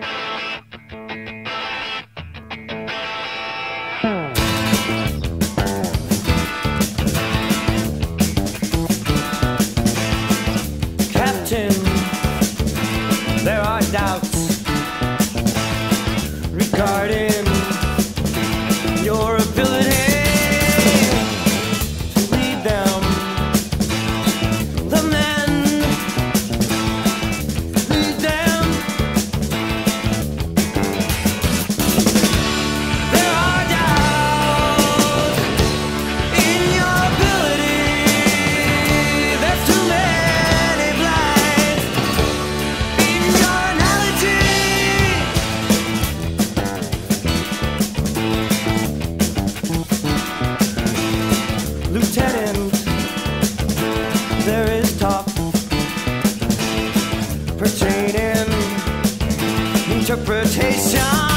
Captain, interpretation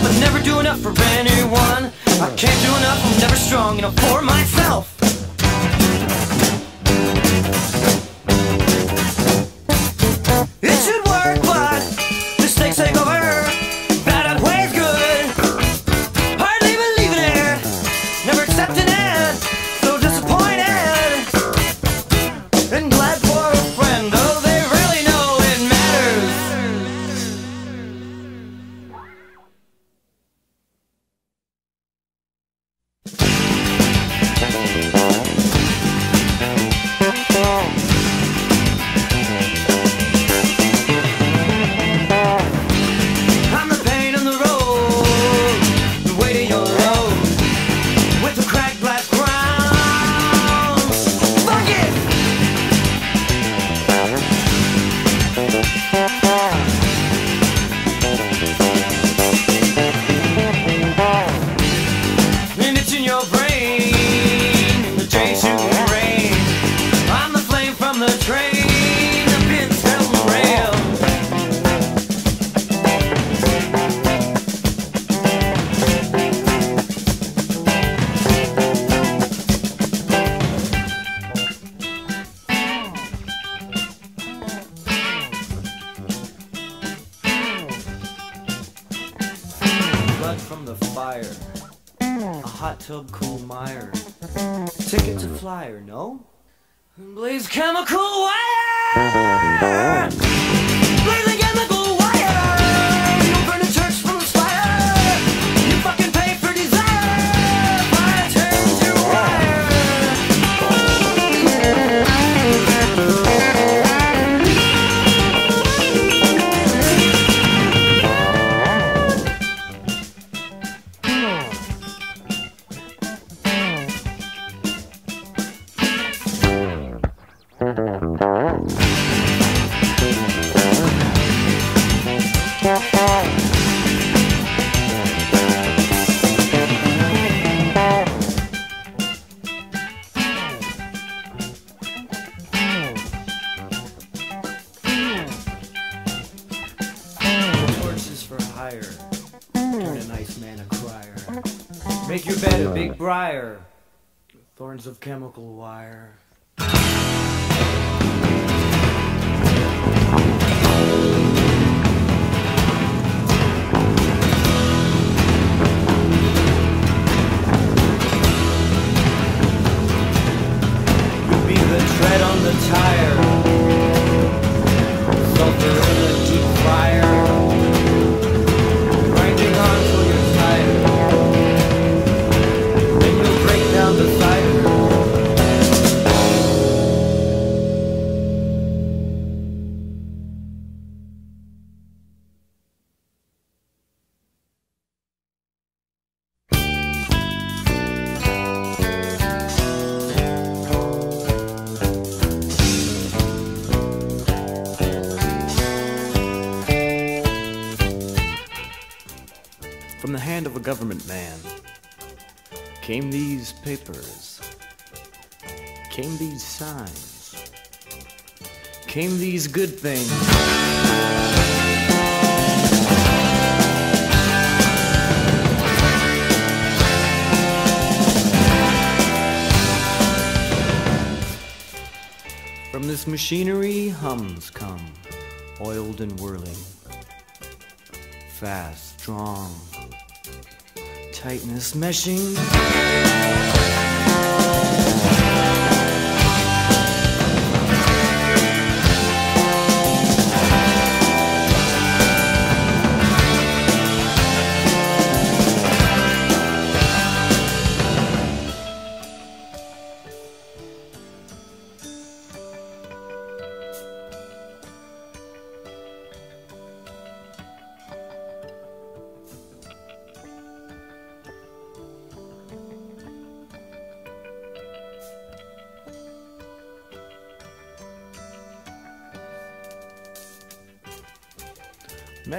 myself, I never do enough for anyone. I can't do enough, I'm never strong enough for myself. government man, came these papers, came these signs, came these good things. From this machinery hums come, oiled and whirling, fast, strong, Tightness meshing.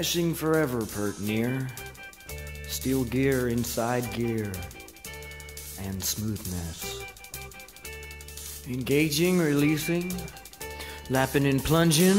Smashing forever, pert near. Steel gear inside gear. And smoothness. Engaging, releasing. Lapping and plunging.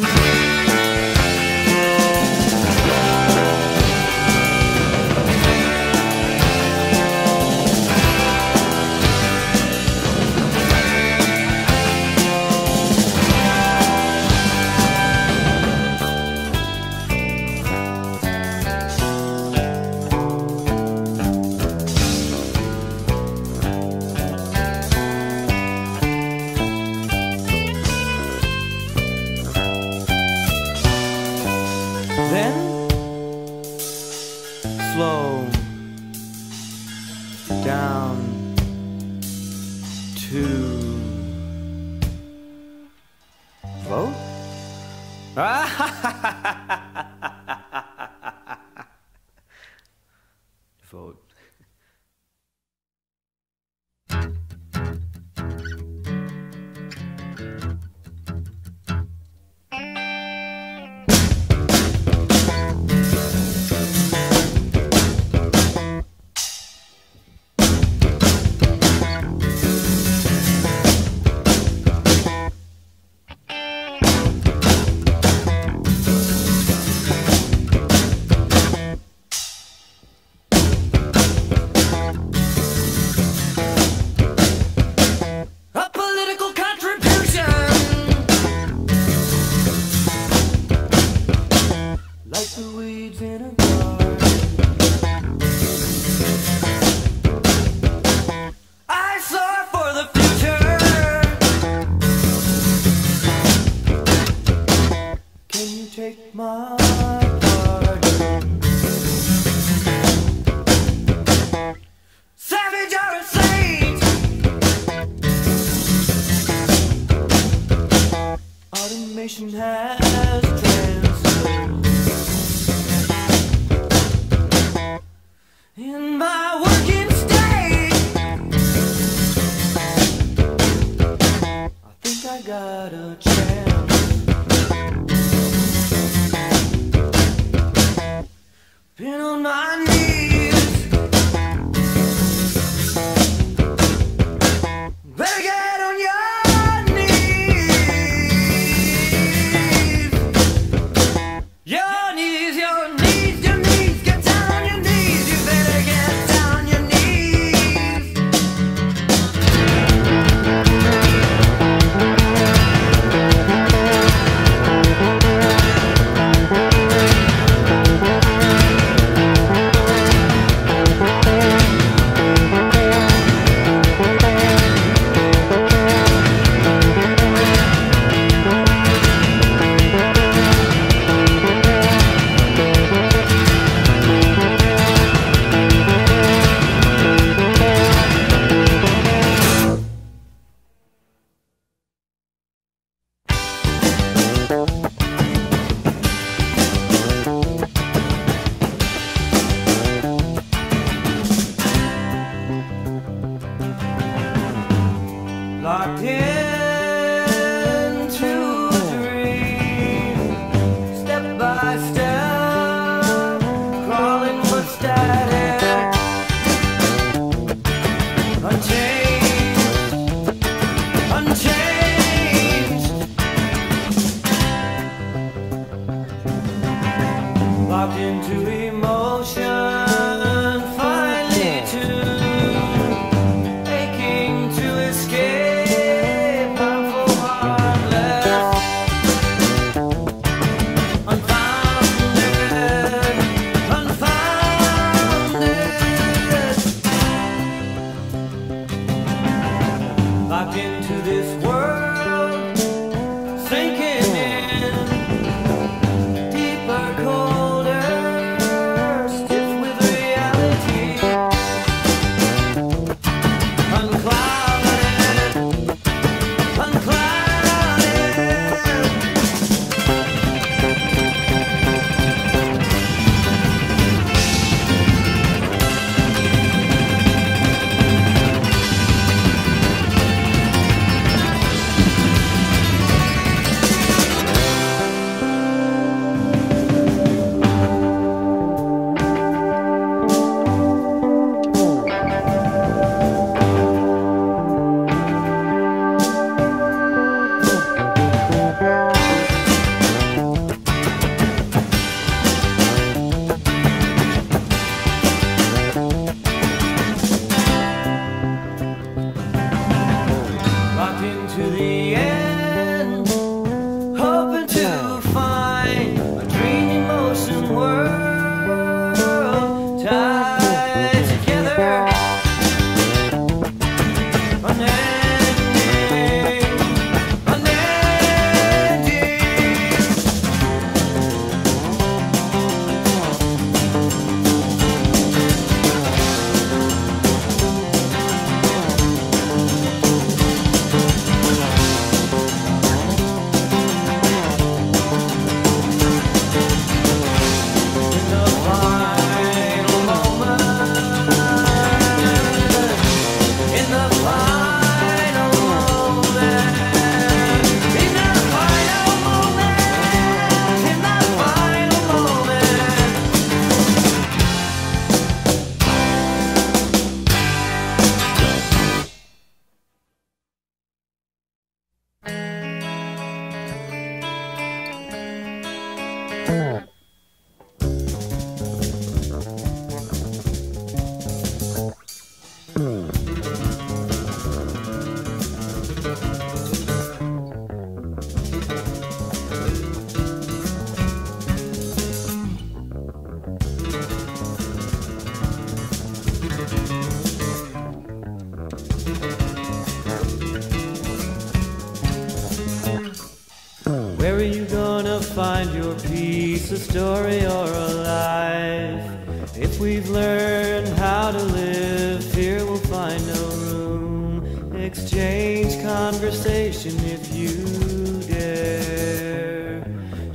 find your piece, a story or a life. If we've learned how to live, fear will find no room. Exchange conversation if you dare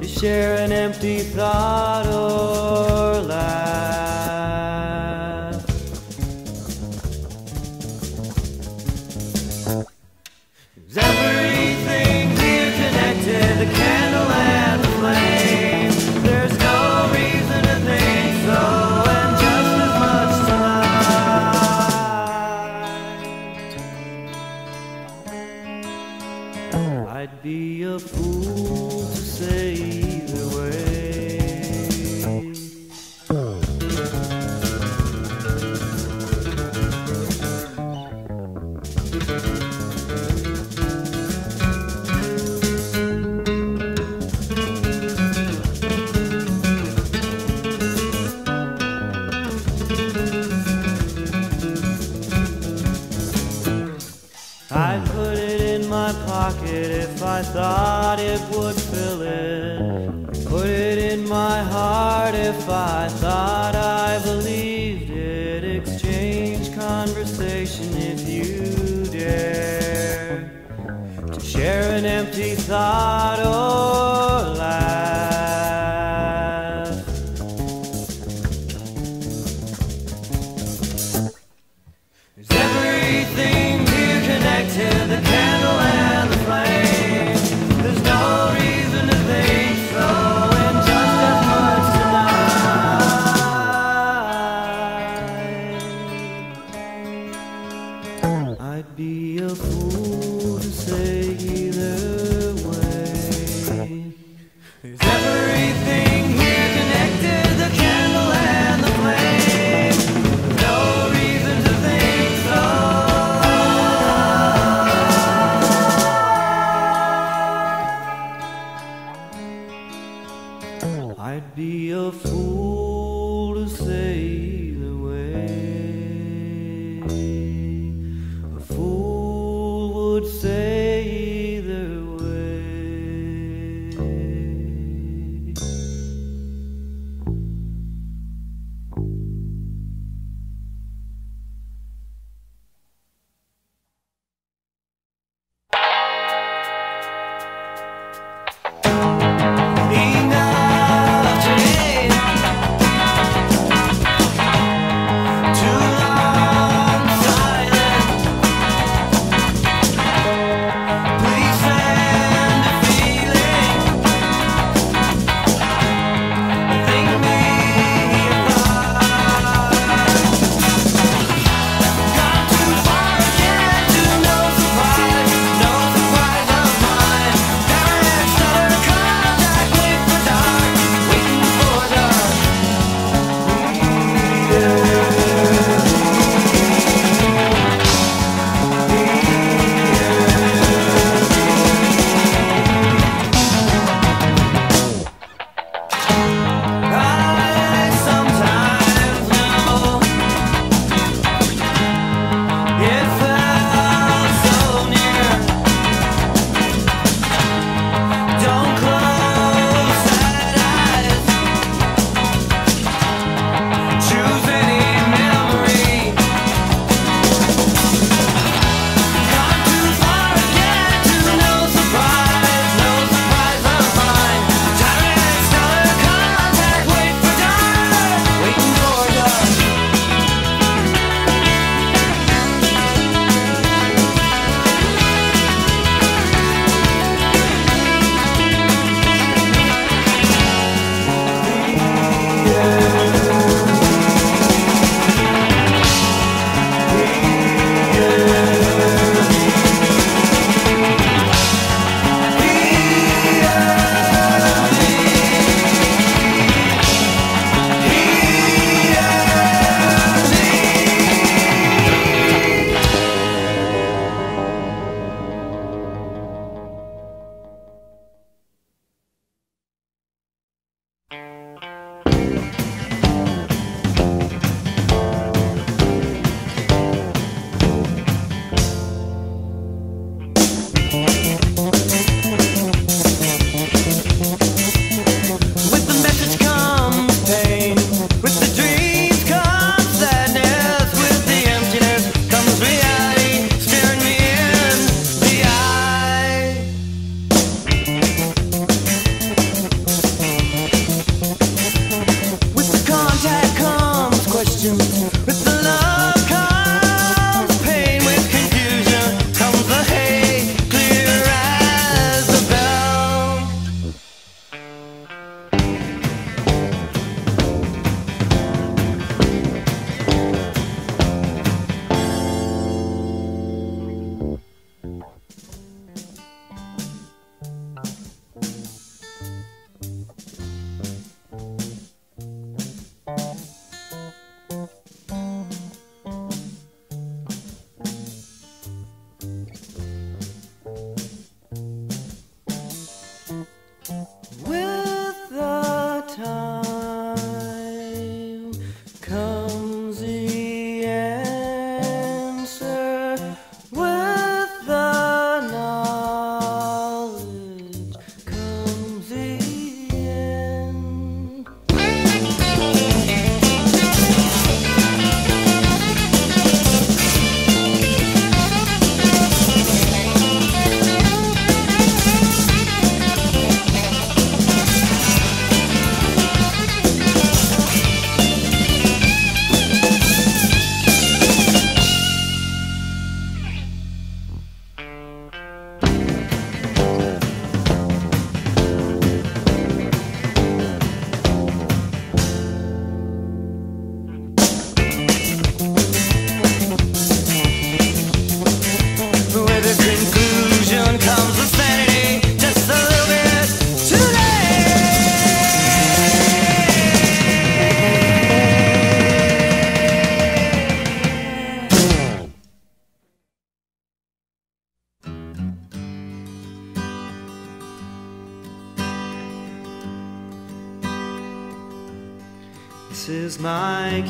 to share an empty thought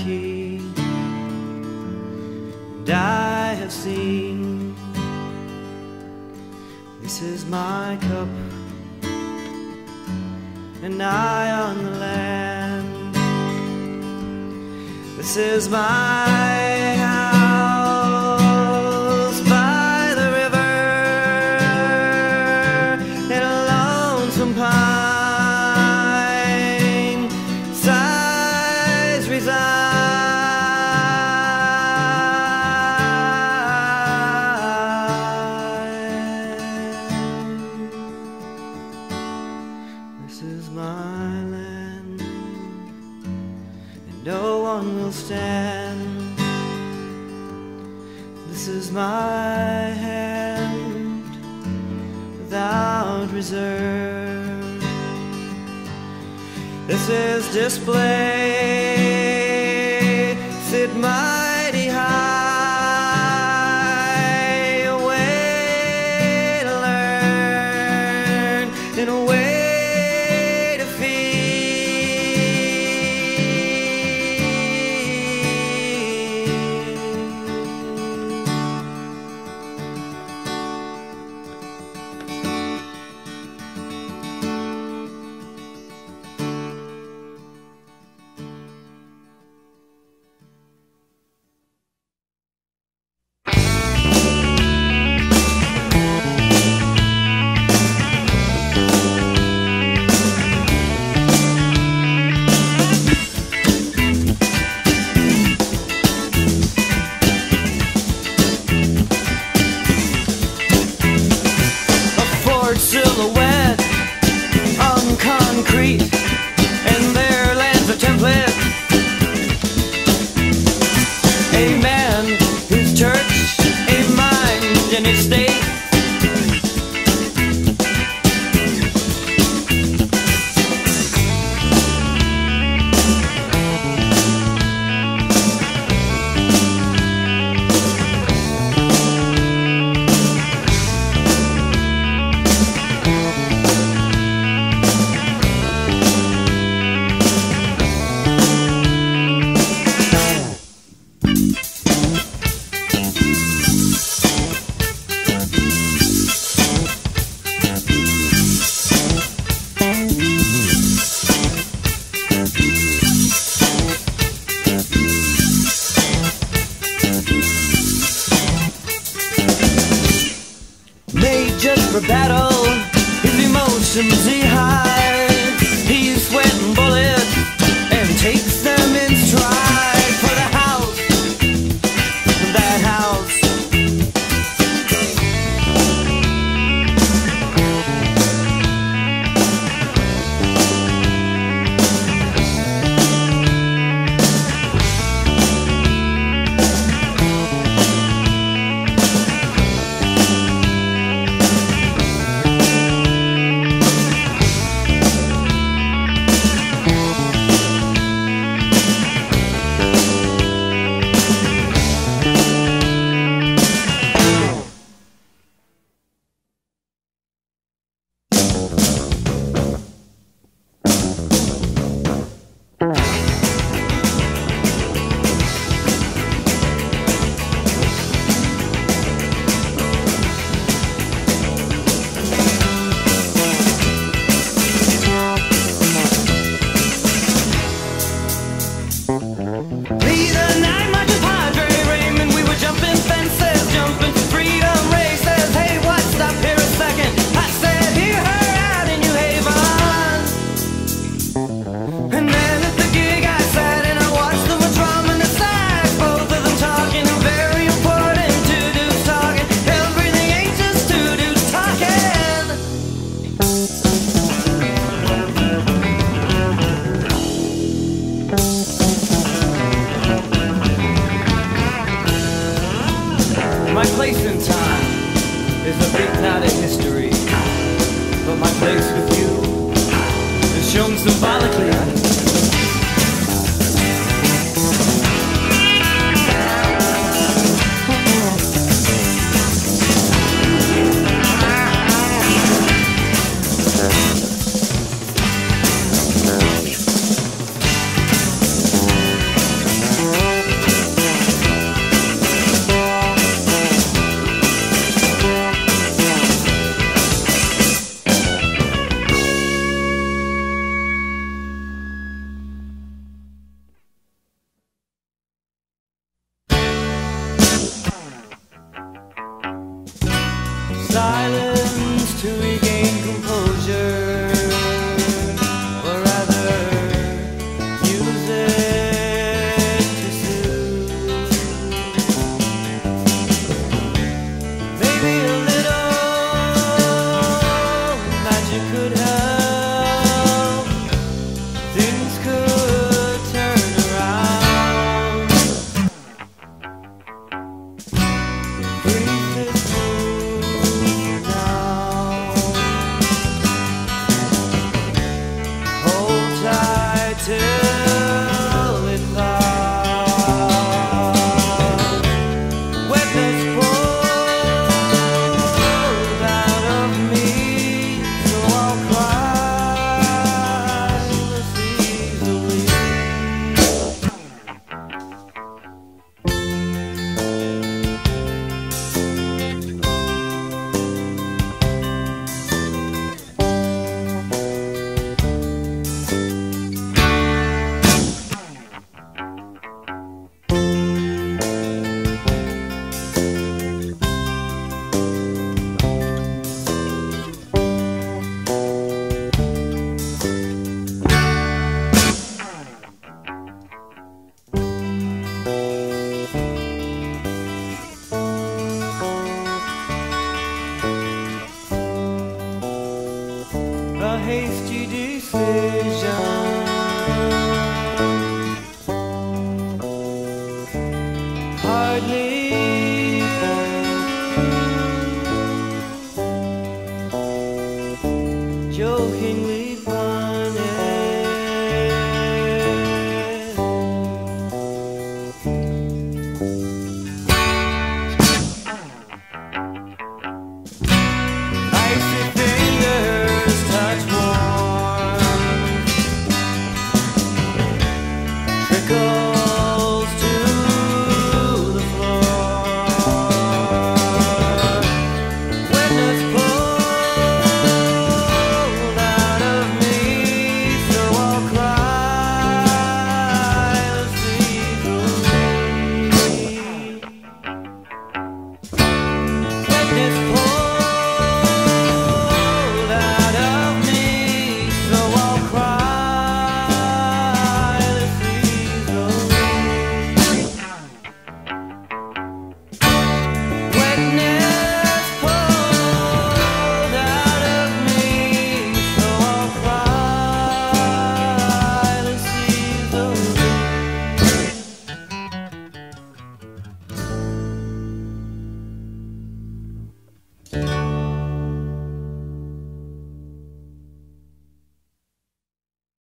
King. And I have seen this is my cup, and eye on the land. This is my display.